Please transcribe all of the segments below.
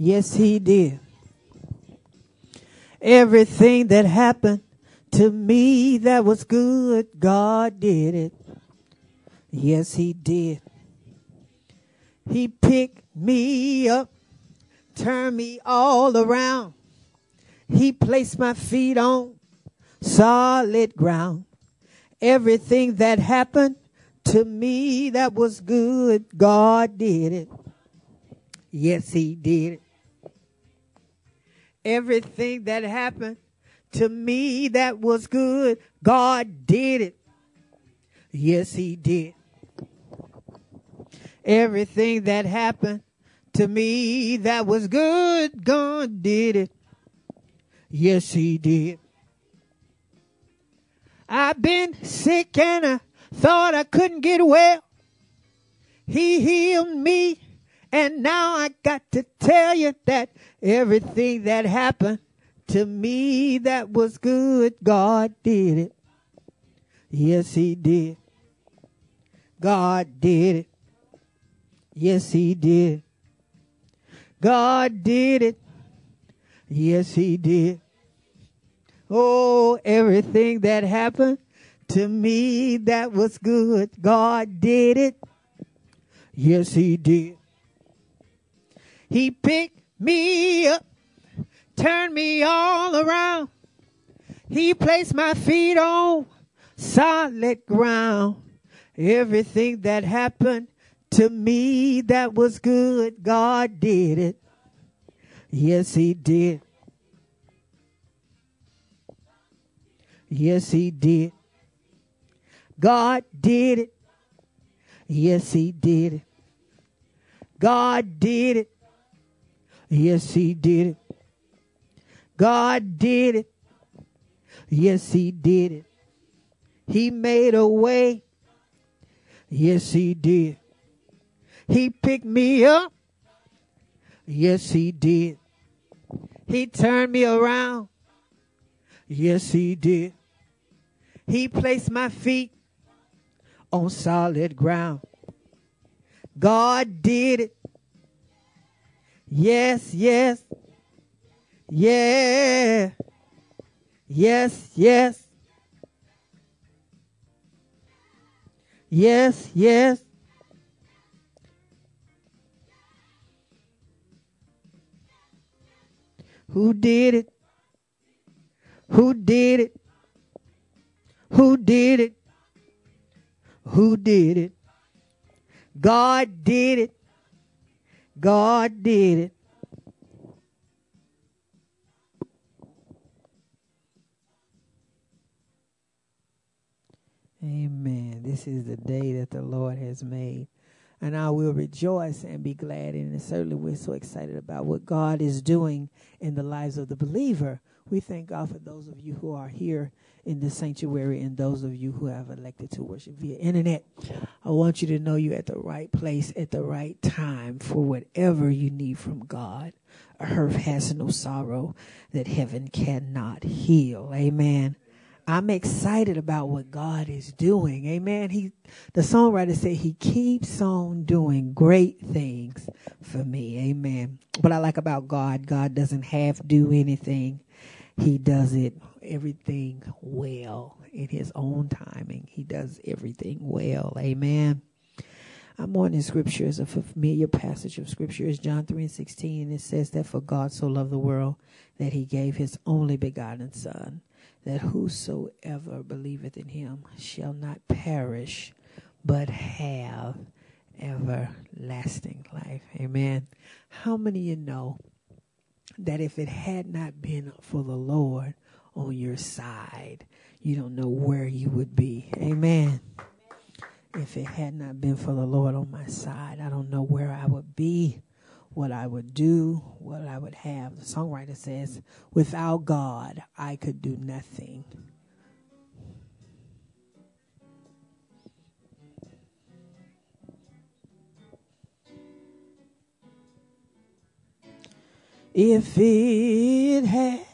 Yes, he did. Everything that happened to me that was good, God did it. Yes, he did. He picked me up, turned me all around. He placed my feet on solid ground. Everything that happened to me that was good, God did it. Yes, he did it. Everything that happened to me that was good, God did it. Yes, he did. Everything that happened to me that was good, God did it. Yes, he did. I've been sick and I thought I couldn't get well. He healed me. And now I got to tell you that everything that happened to me that was good, God did it. Yes, he did. God did it. Yes, he did. God did it. Yes, he did. Oh, everything that happened to me that was good, God did it. Yes, he did. He picked me up, turned me all around. He placed my feet on solid ground. Everything that happened to me that was good, God did it. Yes, He did. Yes, He did. God did it. Yes, He did it. God did it. Yes, He did it. God did it. Yes, He did it. He made a way. Yes, He did. He picked me up. Yes, He did. He turned me around. Yes, He did. He placed my feet on solid ground. God did it. Yes, yes. Yeah. Yes, yes. Yes, yes. Who did it? Who did it? Who did it? Who did it? God did it. God did it. Amen. This is the day that the Lord has made. And I will rejoice and be glad it. Certainly, we're so excited about what God is doing in the lives of the believer. We thank God for those of you who are here in the sanctuary and those of you who have elected to worship via internet. I want you to know you're at the right place at the right time for whatever you need from God. Earth has no sorrow that heaven cannot heal. Amen. I'm excited about what God is doing. Amen. He, the songwriter said he keeps on doing great things for me. Amen. What I like about God, God doesn't have do anything. He does it everything well in his own timing. He does everything well. Amen. Our morning scripture is a familiar passage of scripture. It's John 3 and 16. It says that for God so loved the world that he gave his only begotten Son, that whosoever believeth in him shall not perish, but have everlasting life. Amen. How many of you know that if it had not been for the Lord on your side, you don't know where you would be. Amen. If it had not been for the Lord on my side, I don't know where I would be, what I would do, what I would have. The songwriter says, Without God, I could do nothing. If it had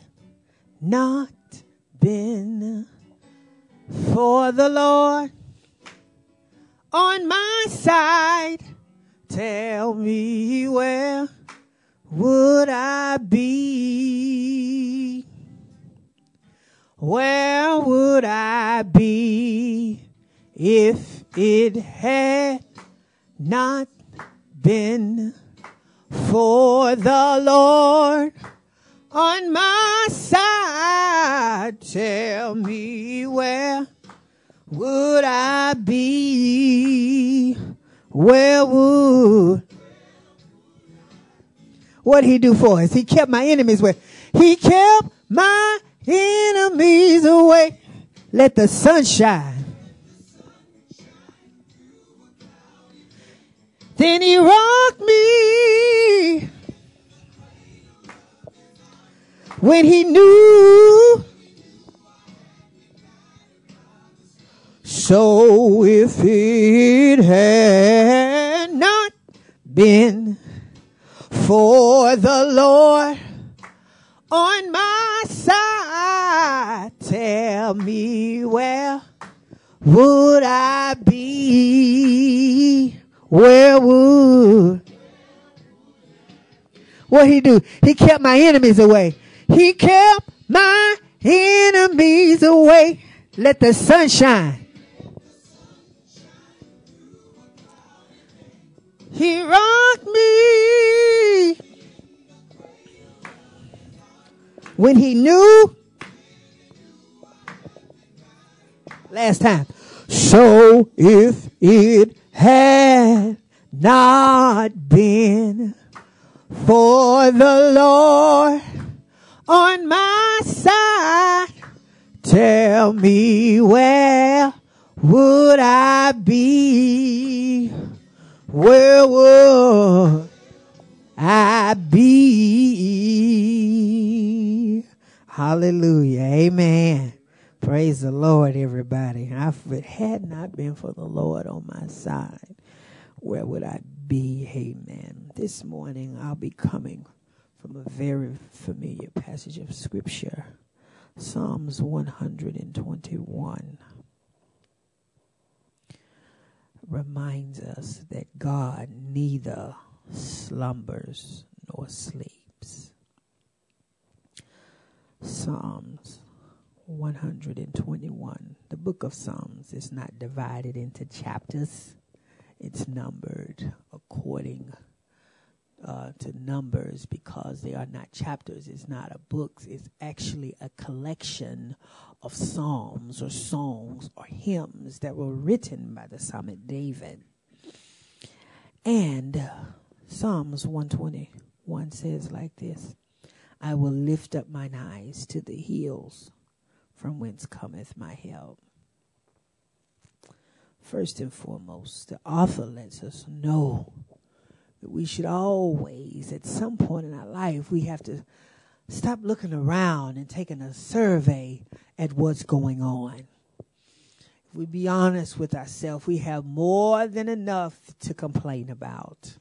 not been for the Lord on my side, tell me where would I be? Where would I be if it had not been for the Lord on my side? Tell me where would I be? Where would what he do for us? He kept my enemies away. He kept my enemies away. Let the sun shine. Then he rocked me when he knew. So if it had not been for the Lord on my side, tell me where would I be? Where would what he do? He kept my enemies away. He kept my enemies away. Let the sun shine. He rocked me when he knew. Last time. So if it had not been for the Lord on my side, tell me where would I be? Where would I be? Hallelujah. Amen. Praise the Lord, everybody. If it had not been for the Lord on my side, where would I be? Amen. This morning I'll be coming from a very familiar passage of Scripture Psalms 121 reminds us that God neither slumbers nor sleeps. Psalms 121. The book of Psalms is not divided into chapters, it's numbered according uh, to numbers because they are not chapters. It's not a book. It's actually a collection of psalms or songs or hymns that were written by the psalmist David. And Psalms 121 says like this I will lift up mine eyes to the hills from whence cometh my help. First and foremost, the author lets us know that we should always, at some point in our life, we have to stop looking around and taking a survey at what's going on. If we be honest with ourselves, we have more than enough to complain about.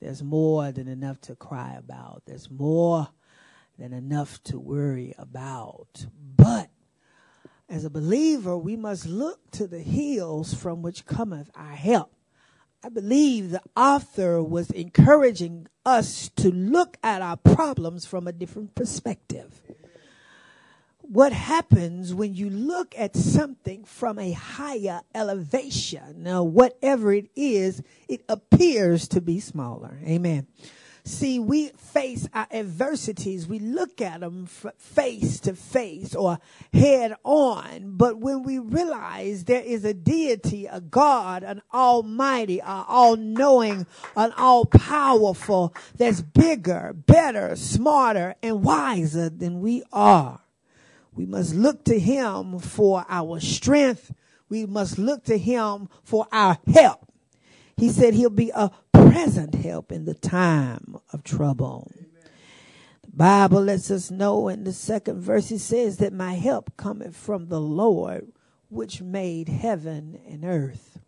There's more than enough to cry about. There's more than enough to worry about. But as a believer, we must look to the hills from which cometh our help. I believe the author was encouraging us to look at our problems from a different perspective. What happens when you look at something from a higher elevation, now whatever it is, it appears to be smaller. Amen. See, we face our adversities. We look at them face to face or head on. But when we realize there is a deity, a God, an almighty, an all knowing, an all powerful that's bigger, better, smarter, and wiser than we are, we must look to him for our strength. We must look to him for our help. He said he'll be a present help in the time of trouble. The Bible lets us know in the second verse it says that my help cometh from the Lord which made heaven and earth.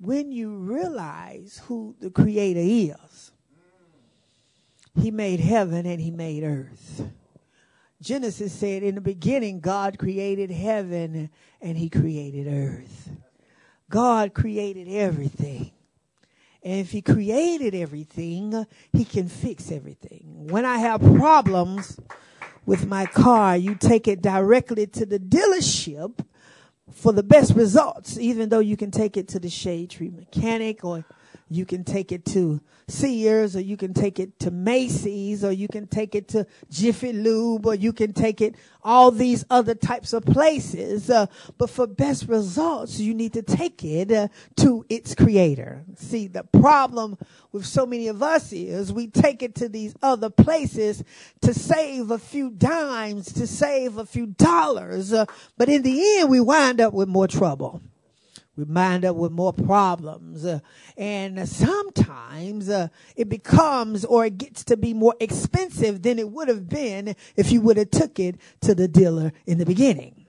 When you realize who the creator is, he made heaven and he made earth. Genesis said, In the beginning, God created heaven and he created earth. God created everything. And if he created everything, he can fix everything. When I have problems with my car, you take it directly to the dealership for the best results, even though you can take it to the shade tree mechanic or you can take it to Sears or you can take it to Macy's or you can take it to Jiffy Lube or you can take it all these other types of places. Uh, but for best results, you need to take it uh, to its creator. See, the problem with so many of us is we take it to these other places to save a few dimes, to save a few dollars. Uh, but in the end, we wind up with more trouble we wind up with more problems. Uh, and sometimes uh, it becomes or it gets to be more expensive than it would have been if you would have took it to the dealer in the beginning.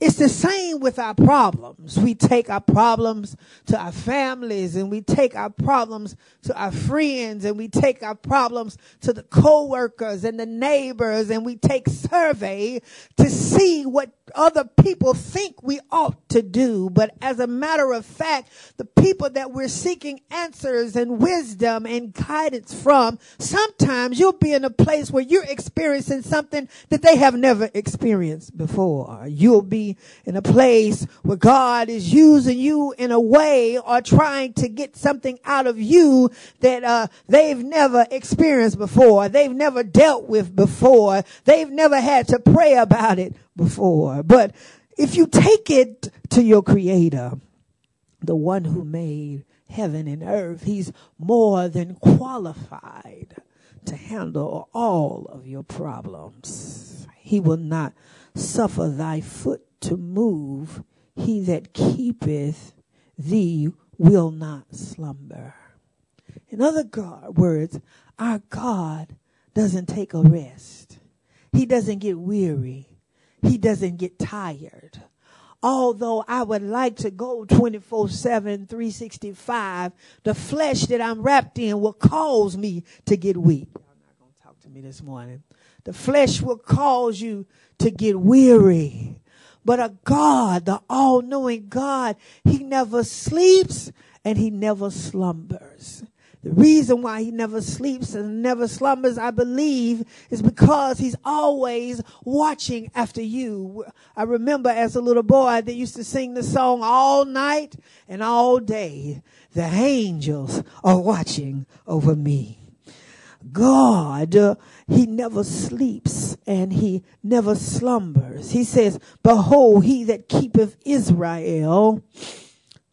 It's the same with our problems. We take our problems to our families and we take our problems to our friends and we take our problems to the co-workers and the neighbors and we take survey to see what other people think we ought to do. But as a matter of fact, the people that we're seeking answers and wisdom and guidance from, sometimes you'll be in a place where you're experiencing something that they have never experienced before. You'll be in a place where God is using you in a way or trying to get something out of you that uh, they've never experienced before, they've never dealt with before, they've never had to pray about it before. But if you take it to your creator, the one who made heaven and earth, he's more than qualified to handle all of your problems. He will not suffer thy foot to move, he that keepeth thee will not slumber. In other God, words, our God doesn't take a rest. He doesn't get weary. He doesn't get tired. Although I would like to go 24 7, 365, the flesh that I'm wrapped in will cause me to get weak. Y'all not going to talk to me this morning. The flesh will cause you to get weary. But a God, the all knowing God, He never sleeps and He never slumbers. The reason why he never sleeps and never slumbers, I believe, is because he's always watching after you. I remember as a little boy they used to sing the song all night and all day. The angels are watching over me. God, uh, he never sleeps and he never slumbers. He says, Behold, he that keepeth Israel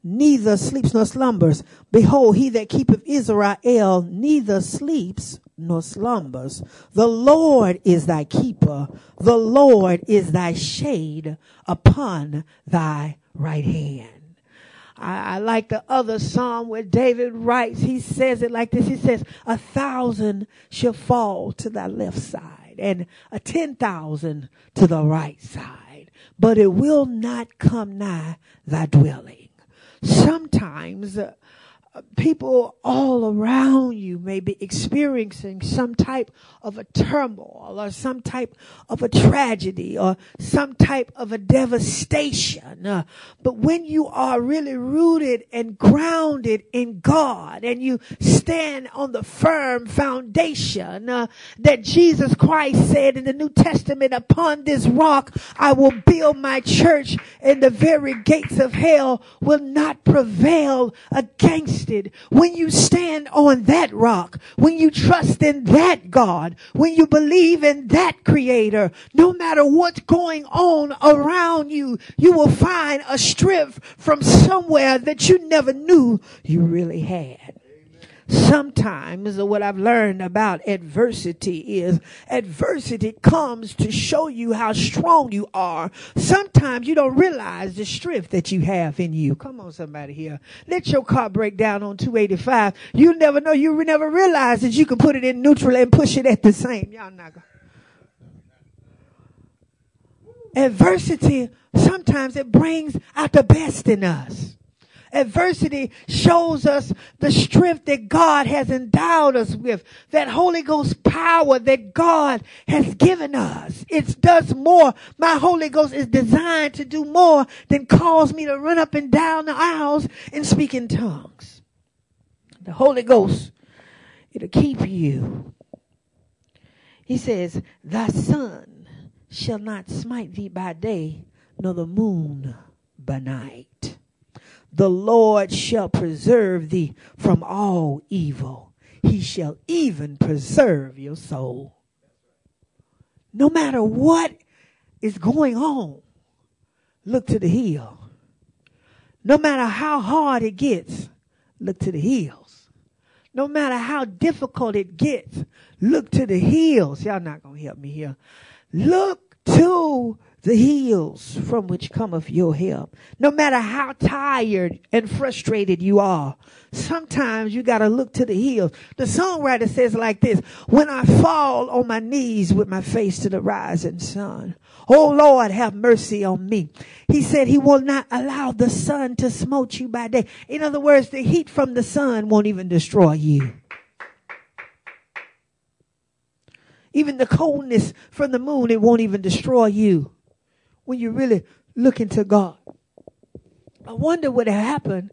neither sleeps nor slumbers. Behold, he that keepeth Israel neither sleeps nor slumbers. The Lord is thy keeper. The Lord is thy shade upon thy right hand. I, I, like the other psalm where David writes, he says it like this. He says, a thousand shall fall to thy left side and a ten thousand to the right side, but it will not come nigh thy dwelling. Sometimes people all around you may be experiencing some type of a turmoil or some type of a tragedy or some type of a devastation. Uh, but when you are really rooted and grounded in God and you stand on the firm foundation uh, that Jesus Christ said in the New Testament, upon this rock I will build my church and the very gates of hell will not prevail against when you stand on that rock, when you trust in that God, when you believe in that creator, no matter what's going on around you, you will find a strength from somewhere that you never knew you really had sometimes what I've learned about adversity is adversity comes to show you how strong you are. Sometimes you don't realize the strength that you have in you. Come on, somebody here. Let your car break down on 285. You never know. You never realize that you can put it in neutral and push it at the same. Y'all not gonna. Adversity, sometimes it brings out the best in us. Adversity shows us the strength that God has endowed us with, that Holy Ghost power that God has given us. It does more. My Holy Ghost is designed to do more than cause me to run up and down the aisles and speak in tongues. The Holy Ghost, it'll keep you. He says, Thy sun shall not smite thee by day, nor the moon by night. The Lord shall preserve thee from all evil. He shall even preserve your soul. No matter what is going on, look to the hill. No matter how hard it gets, look to the hills. No matter how difficult it gets, look to the hills. Y'all not going to help me here. Look to the hills from which cometh your help. No matter how tired and frustrated you are, sometimes you got to look to the hills. The songwriter says like this, when I fall on my knees with my face to the rising sun, Oh Lord, have mercy on me. He said he will not allow the sun to smote you by day. In other words, the heat from the sun won't even destroy you. Even the coldness from the moon, it won't even destroy you when you really look into God. I wonder what happened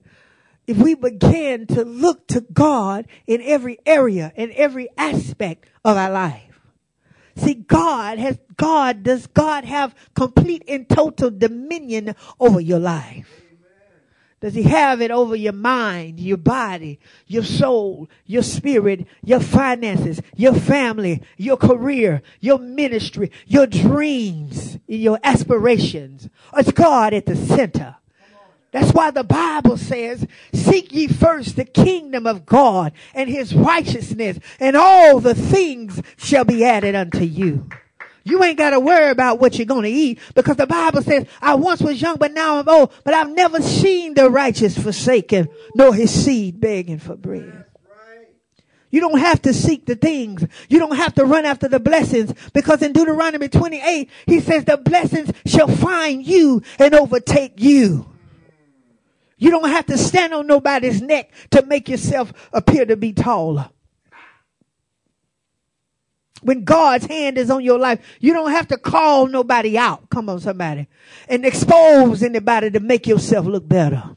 if we began to look to God in every area, in every aspect of our life. See, God has, God, does God have complete and total dominion over your life? Does he have it over your mind, your body, your soul, your spirit, your finances, your family, your career, your ministry, your dreams, your aspirations? It's God at the center. That's why the Bible says, seek ye first the kingdom of God and his righteousness and all the things shall be added unto you. You ain't got to worry about what you're going to eat because the Bible says, I once was young, but now I'm old, but I've never seen the righteous forsaken, nor his seed begging for bread. You don't have to seek the things. You don't have to run after the blessings because in Deuteronomy 28, he says the blessings shall find you and overtake you. You don't have to stand on nobody's neck to make yourself appear to be taller when God's hand is on your life, you don't have to call nobody out. Come on, somebody. And expose anybody to make yourself look better.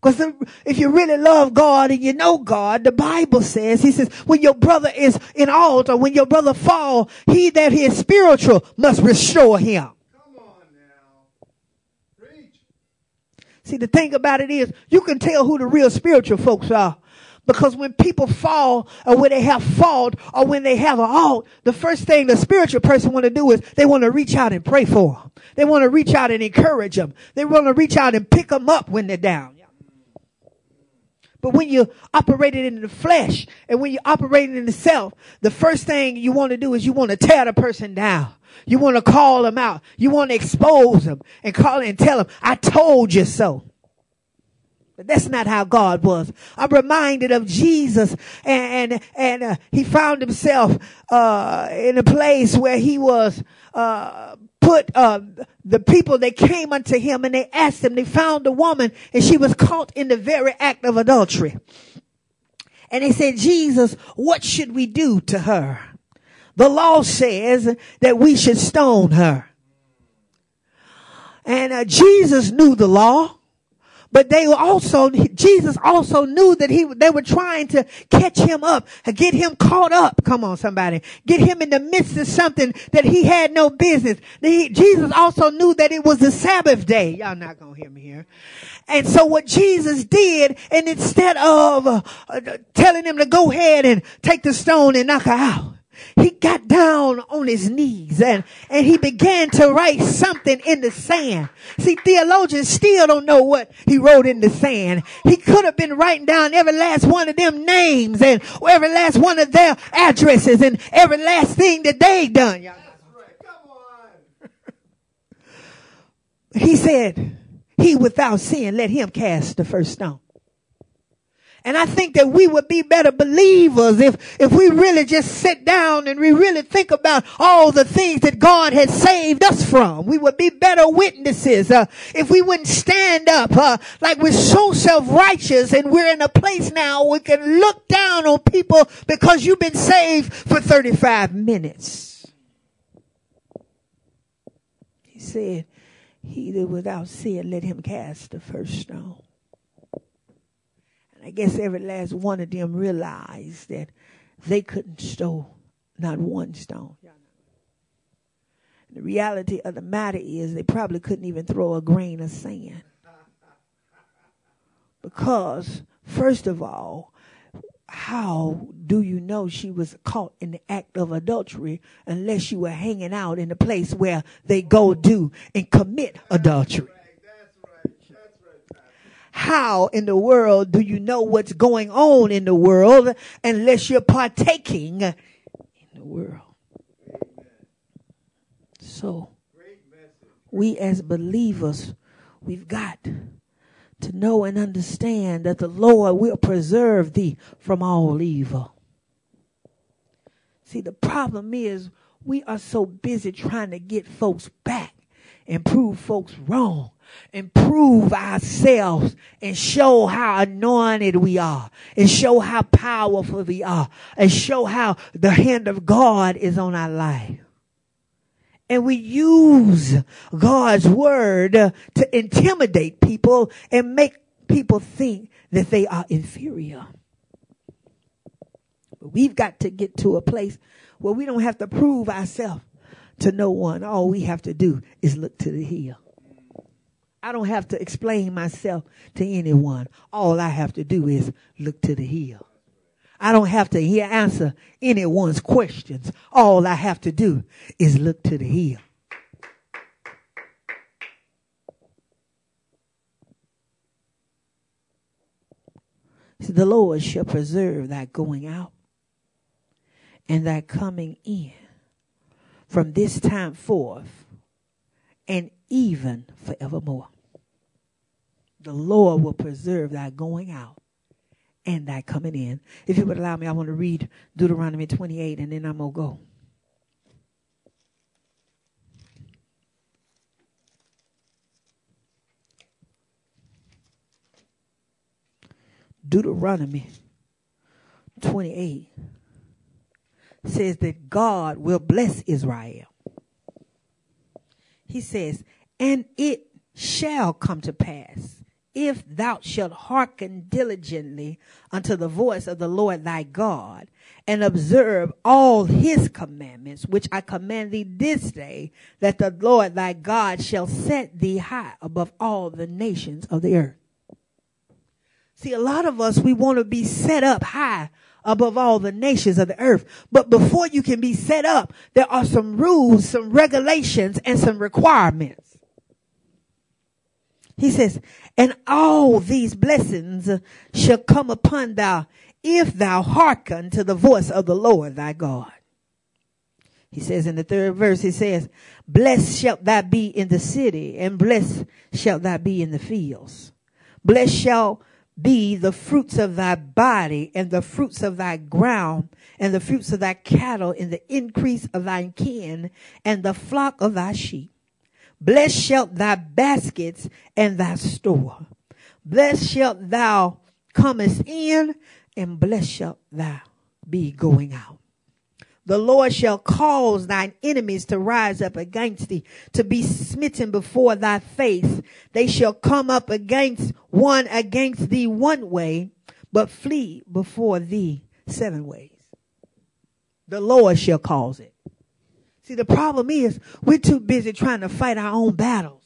Because if you really love God and you know God, the Bible says, He says, when your brother is in altar, when your brother fall, he that is spiritual must restore him. Come on now. Preach. See, the thing about it is, you can tell who the real spiritual folks are because when people fall or when they have fault or when they have a halt, the first thing the spiritual person want to do is they want to reach out and pray for them. They want to reach out and encourage them. They want to reach out and pick them up when they're down. But when you're operating in the flesh and when you're operating in the self, the first thing you want to do is you want to tear the person down. You want to call them out. You want to expose them and call and tell them, I told you so. That's not how God was. I'm reminded of Jesus and, and, and uh, he found himself, uh, in a place where he was, uh, put, uh, the people that came unto him and they asked him, they found a woman and she was caught in the very act of adultery. And they said, Jesus, what should we do to her? The law says that we should stone her. And uh, Jesus knew the law. But they were also, Jesus also knew that he, they were trying to catch him up, get him caught up. Come on, somebody. Get him in the midst of something that he had no business. He, Jesus also knew that it was the Sabbath day. Y'all not gonna hear me here. And so what Jesus did, and instead of uh, uh, telling him to go ahead and take the stone and knock her out, he got down on his knees and, and he began to write something in the sand. See, theologians still don't know what he wrote in the sand. He could have been writing down every last one of them names and every last one of their addresses and every last thing that they done. Y'all. he said, he without sin, let him cast the first stone. And I think that we would be better believers if, if we really just sit down and we really think about all the things that God has saved us from. We would be better witnesses uh, if we wouldn't stand up uh, like we're so self-righteous and we're in a place now we can look down on people because you've been saved for 35 minutes. He said, he that without sin, let him cast the first stone. Guess every last one of them realized that they couldn't stow not one stone. The reality of the matter is they probably couldn't even throw a grain of sand. Because, first of all, how do you know she was caught in the act of adultery unless you were hanging out in the place where they go do and commit adultery? How in the world do you know what's going on in the world unless you're partaking in the world? So, we as believers, we've got to know and understand that the Lord will preserve thee from all evil. See, the problem is we are so busy trying to get folks back and prove folks wrong and prove ourselves and show how anointed we are and show how powerful we are and show how the hand of God is on our life and we use God's word to intimidate people and make people think that they are inferior. We've got to get to a place where we don't have to prove ourselves to no one. All we have to do is look to the hill. I don't have to explain myself to anyone. All I have to do is look to the hill. I don't have to hear answer anyone's questions. All I have to do is look to the hill. The Lord shall preserve that going out and that coming in from this time forth and even forevermore. The Lord will preserve thy going out and thy coming in. If you would allow me, I want to read Deuteronomy 28 and then I'm going to go. Deuteronomy 28 says that God will bless Israel. He says, and it shall come to pass if thou shalt hearken diligently unto the voice of the Lord thy God, and observe all his commandments, which I command thee this day, that the Lord thy God shall set thee high above all the nations of the earth. See, a lot of us, we want to be set up high above all the nations of the earth. But before you can be set up, there are some rules, some regulations, and some requirements. He says, and all these blessings shall come upon thou if thou hearken to the voice of the Lord thy God. He says in the third verse, he says, blessed shalt thou be in the city and blessed shalt thou be in the fields. Blessed shall be the fruits of thy body and the fruits of thy ground and the fruits of thy cattle and the increase of thy kin and the flock of thy sheep. Blessed shalt thy baskets and thy store. Blessed shalt thou comest in, and blessed shalt thou be going out. The Lord shall cause thine enemies to rise up against thee, to be smitten before thy face. They shall come up against one against thee one way, but flee before thee seven ways. The Lord shall cause it. See, the problem is we're too busy trying to fight our own battles.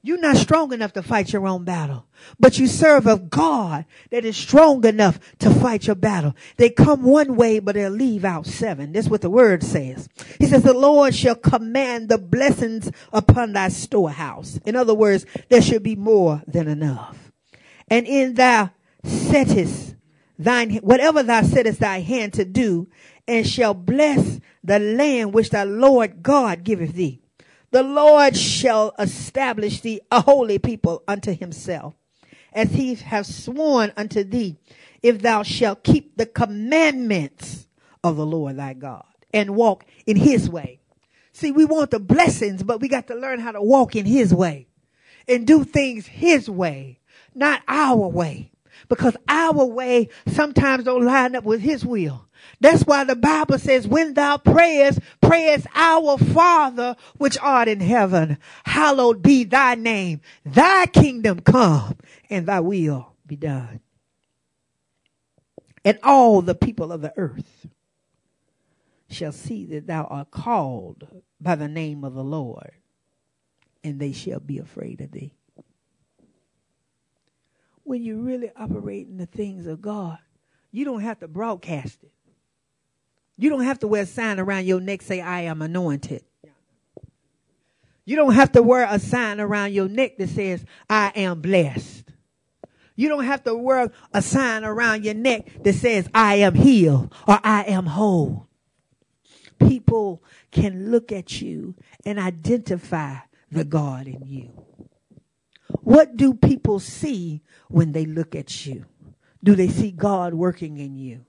You're not strong enough to fight your own battle, but you serve a God that is strong enough to fight your battle. They come one way, but they'll leave out seven. That's what the word says. He says, the Lord shall command the blessings upon thy storehouse. In other words, there should be more than enough. And in thou settest thine, whatever thou settest thy hand to do, and shall bless the land which the Lord God giveth thee. The Lord shall establish thee a holy people unto himself, as he hath sworn unto thee, if thou shalt keep the commandments of the Lord thy God and walk in his way. See, we want the blessings, but we got to learn how to walk in his way and do things his way, not our way. Because our way sometimes don't line up with his will. That's why the Bible says, when thou prayest, prayest our Father which art in heaven. Hallowed be thy name. Thy kingdom come and thy will be done. and all the people of the earth shall see that thou art called by the name of the Lord, and they shall be afraid of thee. When you really operate in the things of God, you don't have to broadcast it. You don't have to wear a sign around your neck say, I am anointed. You don't have to wear a sign around your neck that says, I am blessed. You don't have to wear a sign around your neck that says, I am healed or I am whole. People can look at you and identify the God in you. What do people see when they look at you? Do they see God working in you?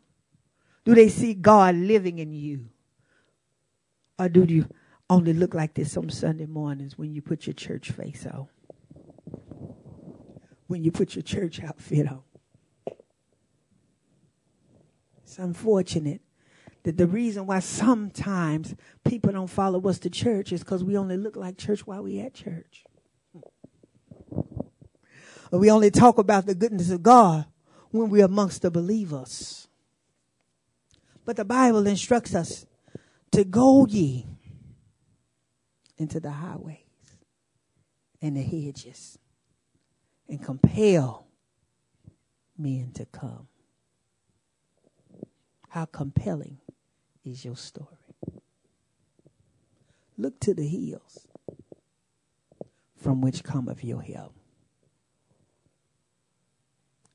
Do they see God living in you? Or do you only look like this on Sunday mornings when you put your church face on? When you put your church outfit on? It's unfortunate that the reason why sometimes people don't follow us to church is because we only look like church while we at church. We only talk about the goodness of God when we're amongst the believers. But the Bible instructs us to go ye into the highways and the hedges and compel men to come. How compelling is your story? Look to the hills from which cometh your help.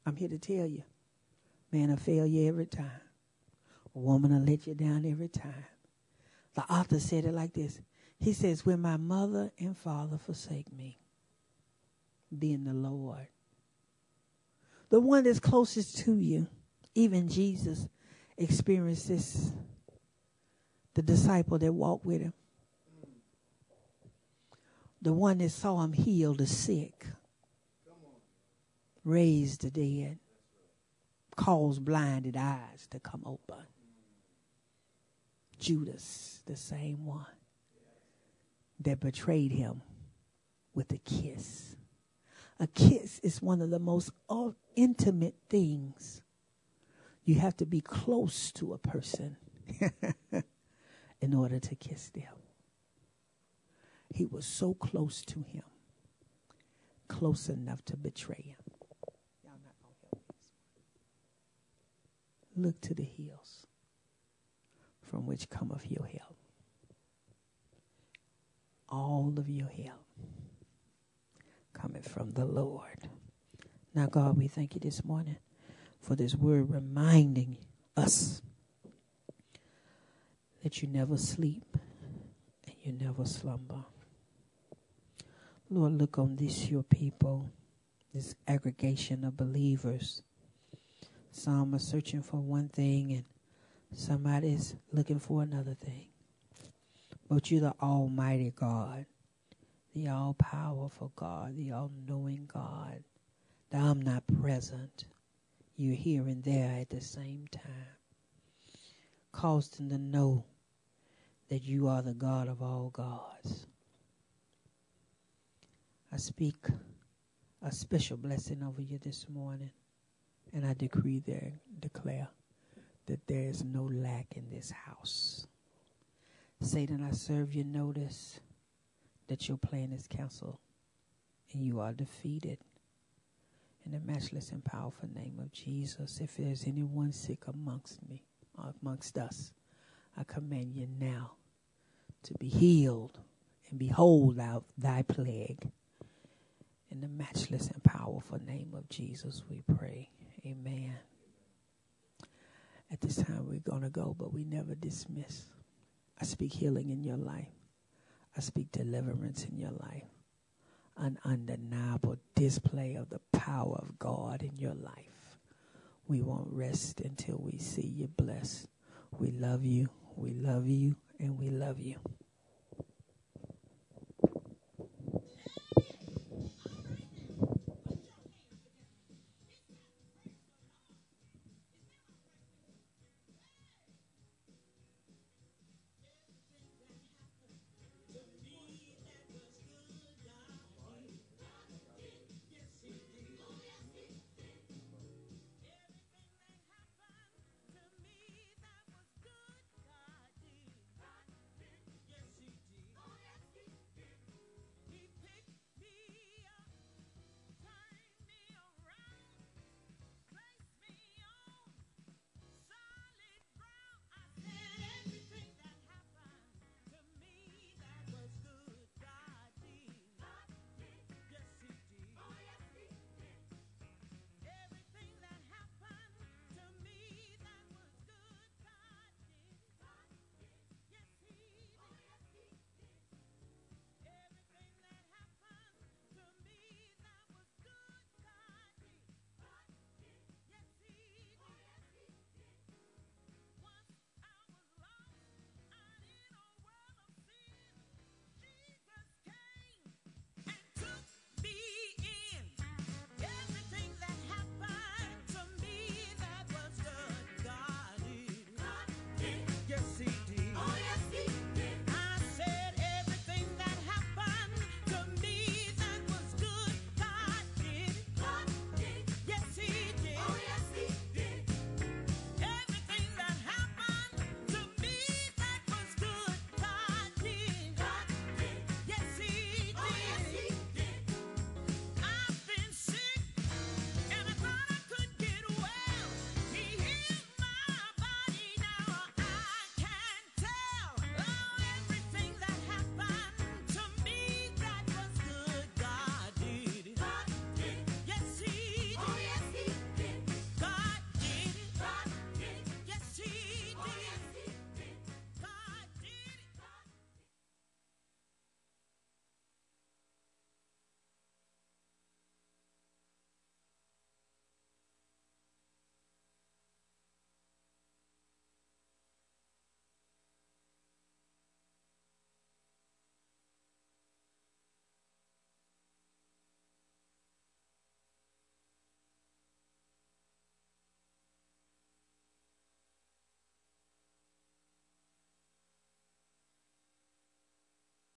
I'm here to tell you, man, I fail you every time. A woman will let you down every time. The author said it like this. He says, When my mother and father forsake me, then the Lord, the one that's closest to you, even Jesus experienced this. The disciple that walked with him, the one that saw him heal the sick, raise the dead, cause blinded eyes to come open. Judas, the same one that betrayed him with a kiss. A kiss is one of the most intimate things. You have to be close to a person in order to kiss them. He was so close to him, close enough to betray him. Look to the hills from which cometh your help. All of your help cometh from the Lord. Now, God, we thank you this morning for this word reminding us that you never sleep and you never slumber. Lord, look on this, your people, this aggregation of believers. Some are searching for one thing and somebody's looking for another thing. But you're the Almighty God, the all powerful God, the all knowing God, the omnipresent. You're here and there at the same time. Cause them to know that you are the God of all gods. I speak a special blessing over you this morning, and I decree there, declare that there is no lack in this house. Satan, I serve you notice that your plan is canceled and you are defeated. In the matchless and powerful name of Jesus, if there's anyone sick amongst me, amongst us, I command you now to be healed and behold out thy plague. In the matchless and powerful name of Jesus, we pray. Amen. At this time, we're going to go, but we never dismiss. I speak healing in your life. I speak deliverance in your life. An undeniable display of the power of God in your life. We won't rest until we see you blessed. We love you, we love you, and we love you.